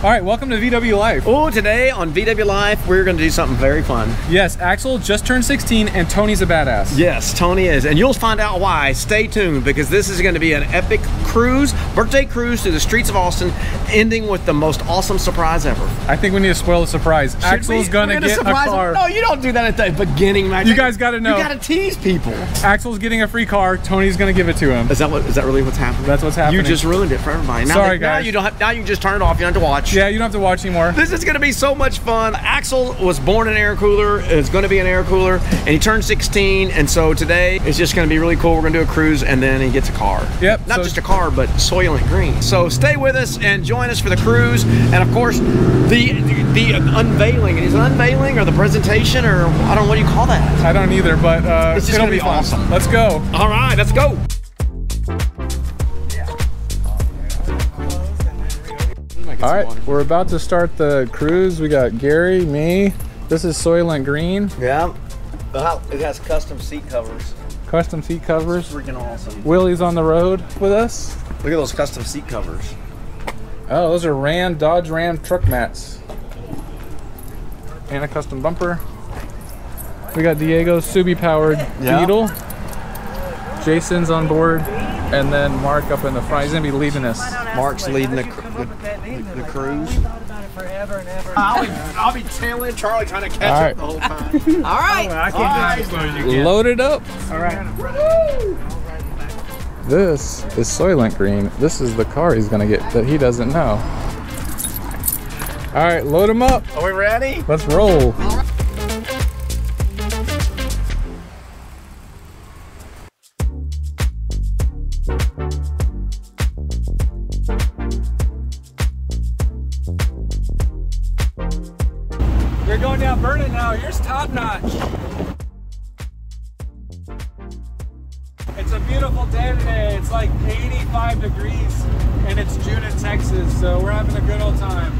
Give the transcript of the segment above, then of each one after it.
All right, welcome to VW Life. Oh, today on VW Life, we're going to do something very fun. Yes, Axel just turned 16 and Tony's a badass. Yes, Tony is, and you'll find out why. Stay tuned because this is going to be an epic cruise, birthday cruise through the streets of Austin, ending with the most awesome surprise ever. I think we need to spoil the surprise. Should Axel's we- gonna, we're get a surprise him? car. No, you don't do that at the beginning, man. You guys gotta know. You got to tease people. Axel's getting a free car. Tony's gonna give it to him. Is that what? Is that really what's happening? That's what's happening. You just ruined it for everybody. Now Sorry, that- Now you don't. Have, now you just turn it off. You don't have to watch. Yeah, you don't have to watch anymore. This is going to be so much fun. Axel was born an air cooler. It's going to be an air cooler, and he turned 16. And so today it's just going to be really cool. We're going to do a cruise, and then he gets a car. Yep, Not so- just a car, but Green. So stay with us and join us for the cruise, and of course the the, the unveiling. Is it unveiling or the presentation or I don't know what do you call that? I don't either, but uh, It's just gonna be fun. awesome. Let's go. All right, let's go. All right, we're about to start the cruise. We got Gary, me. This is Soylent Green, Yeah. It has custom seat covers. custom seat covers. Freaking awesome. Willie's on the road with us. Look at those custom seat covers. Oh, those are Ram, Dodge Ram truck mats. And a custom bumper. We got Diego's Subi powered Yeah. Beetle. Jason's on board. And then Mark up in the front. He's gonna be leading us. Mark's leading the, cr- the, the, the cruise. I'll be, I'll be tailing Charlie trying to catch All right. up the whole time. All right. I can't as close as you Load it up. All right. This is Soylent Green. This is the car he's gonna get that he doesn't know. All right, load him up. Are we ready? Let's roll. You're going down burning now. Here's top notch. Degrees and it's June in Texas, so we're having a good old time.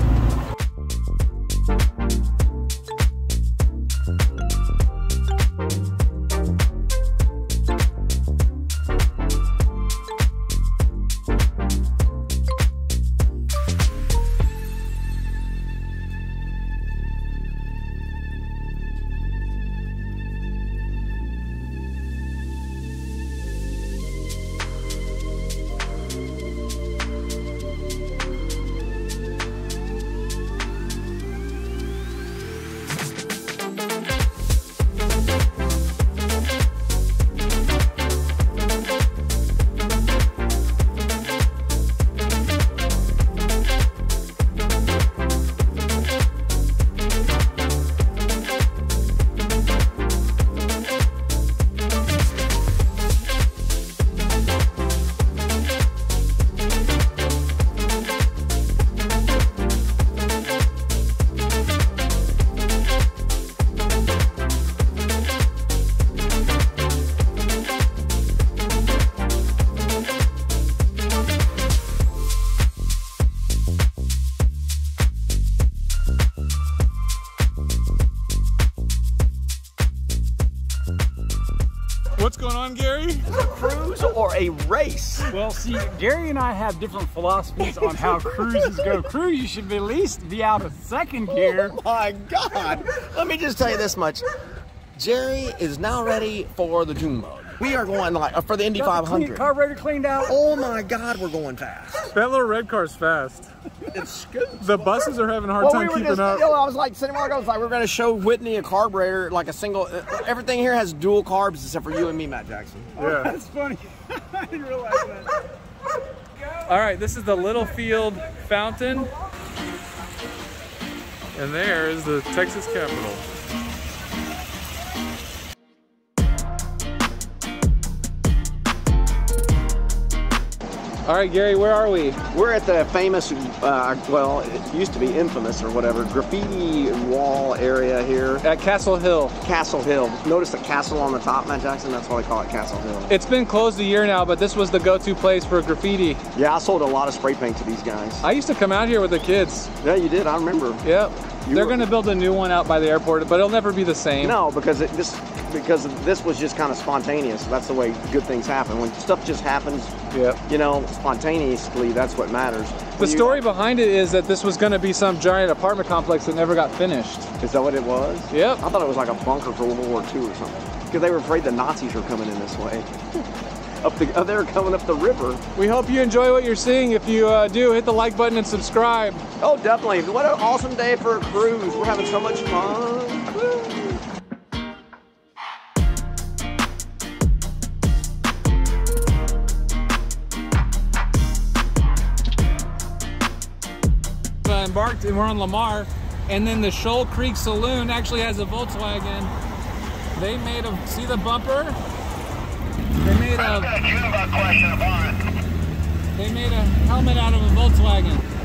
A race? Well, see, Gary and I have different philosophies on how cruises go. Cruise, you should at least be out of second oh gear. My God. Let me just tell you this much. Jerry is now ready for the June mode. We are going like uh, for the Indy Got the clean- 500. Carburetor cleaned out. Oh my God, we're going fast. That little red car's fast. It's scoots. The buses are having a hard Well, time we were keeping just, up. you know, I was like, sitting while ago, I was like, we're going to show Whitney a carburetor, like a single. Uh, everything here has dual carbs except for you and me, Matt Jackson. Yeah. That's funny. I didn't realize that. All right, this is the Littlefield Fountain. And there is the Texas Capitol. All right, Gary, where are we? We're at the famous, uh, well, it used to be infamous or whatever, graffiti wall area here, At Castle Hill. Castle Hill. Notice the castle on the top, Matt Jackson? That's why they call it Castle Hill. It's been closed a year now, but this was the go-to place for graffiti. Yeah, I sold a lot of spray paint to these guys. I used to come out here with the kids. Yeah, you did. I remember. Yep. You They're gonna build a new one out by the airport, but it'll never be the same. No, because it, this because this was just kind of spontaneous. That's the way good things happen. When stuff just happens, Yep. you know, spontaneously, that's what matters. The When you- story behind it is that this was gonna be some giant apartment complex that never got finished. is that what it was? Yep. I thought it was like a bunker for World War II or something. Because they were afraid the Nazis were coming in this way. Up the, oh, they were coming up the river. We hope you enjoy what you're seeing. If you uh, do, hit the like button and subscribe. Oh, definitely. What an awesome day for a cruise. We're having so much fun. Woo. uh, embarked and we're on Lamar, and then the Shoal Creek Saloon actually has a Volkswagen. They made a see the bumper. They made a they made a helmet out of a Volkswagen.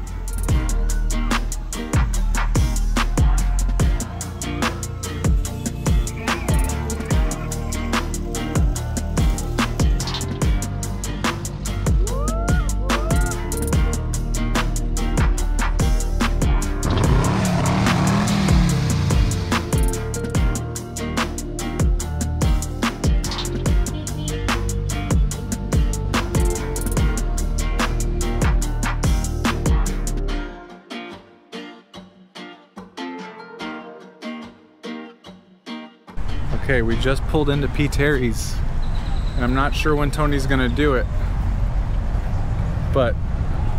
Okay, we just pulled into P. Terry's, and I'm not sure when Tony's gonna do it, but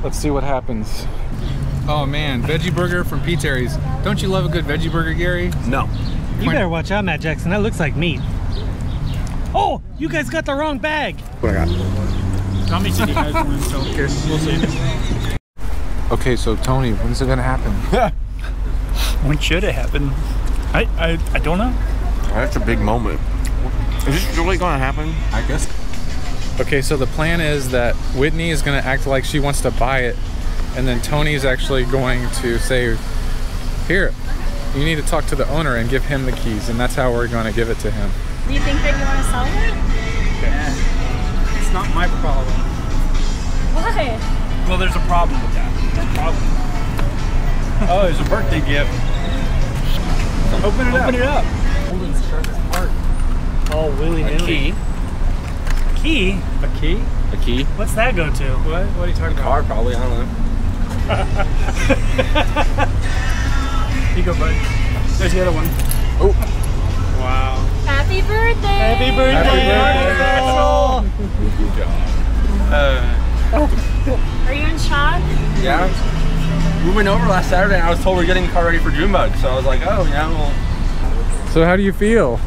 let's see what happens. Oh man, veggie burger from P. Terry's. Don't you love a good veggie burger, Gary? No. You better watch out, Matt Jackson. That looks like meat. Oh, you guys got the wrong bag. What I got? Tommy said you guys were so we'll see. Okay, so Tony, when's it gonna happen? When should it happen? I, I, I don't know. That's a big moment. Is this really going to happen? I guess. Okay, so the plan is that Whitney is gonna act like she wants to buy it, and then Tony's actually going to say, "Here, you need to talk to the owner and give him the keys," and that's how we're gonna give it to him. Do you think that you want to sell it? It's not my problem. Why? Well, there's a problem with that. There's a problem. Oh, it's a birthday gift. Open it up. Open it up. Oh, willy nilly. Key. Key? A key? A key? What's that go to? What? What are you talking Car, about? Car probably. I don't know. You go, bud. There's the other one. Oh. Wow. Happy birthday! Happy birthday, Axel! Good job. Uh, Are you in shock? yeah. We went over last Saturday and I was told we're getting the car ready for Junebug. So I was like, oh, yeah, well, So how do you feel?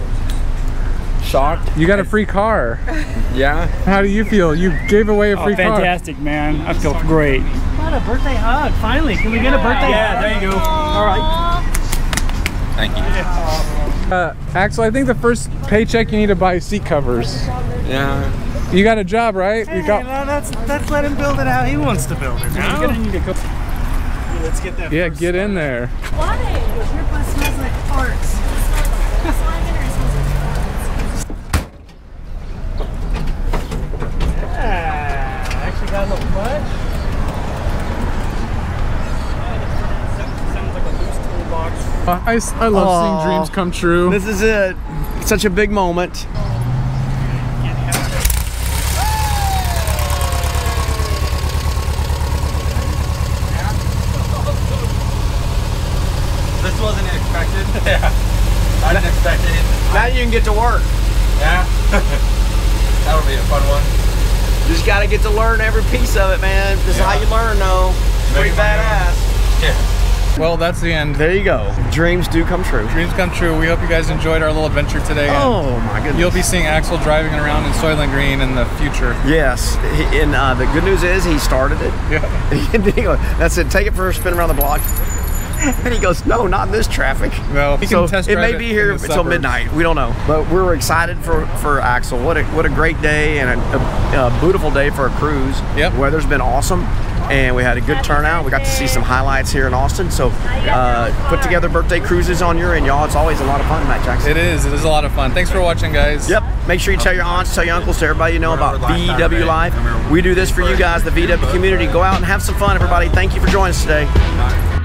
shocked. You got a free car. Yeah. How do you feel? You gave away a Oh, free car. fantastic, man. I feel great. What a birthday hug. Finally, can we get a birthday Yeah, hug? there you go. All right. Thank you. Uh, Axel, I think the first paycheck you need to buy seat covers. Yeah. You got a job, right? Hey, You got. no, that's, let's let him build it how he wants to build it. Now. You're gonna need a couple. Let's get that Yeah, first get in there. Why? Your place smells like farts. Ah, actually got a little fudge. Sounds like a loose toolbox. Uh, I, s- I love Aw. seeing dreams come true. This is it. Such a big moment. This wasn't expected. Yeah. I didn't expect it. Now you can get to work. Yeah. That'll be a fun one. You just got to get to learn every piece of it, man. This is how you learn, though. It's pretty badass. Yeah. Well, that's the end. There you go. Dreams do come true. Dreams come true. We hope you guys enjoyed our little adventure today. Oh my goodness. You'll be seeing Axel driving around in Soylent Green in the future. Yes, He- and uh, the good news is he started it. Yeah. And That's it. Take it for a spin around the block. And he goes, No, not in this traffic. Well, he so can test it may be here until suburbs. midnight. We don't know, but we're excited for for Axel. What a what a great day and a, a, a beautiful day for a cruise. Yep. Weather's been awesome, and we had a good turnout. We got to see some highlights here in Austin. So uh, put together birthday cruises on your end, y'all. It's always a lot of fun, Matt Jackson. It is. It is a lot of fun. Thanks for watching, guys. Yep. Make sure you tell your aunts, tell your uncles, tell everybody you know about VW Saturday, Life. We do this for you guys, the VW community. Go out and have some fun, everybody. Thank you for joining us today.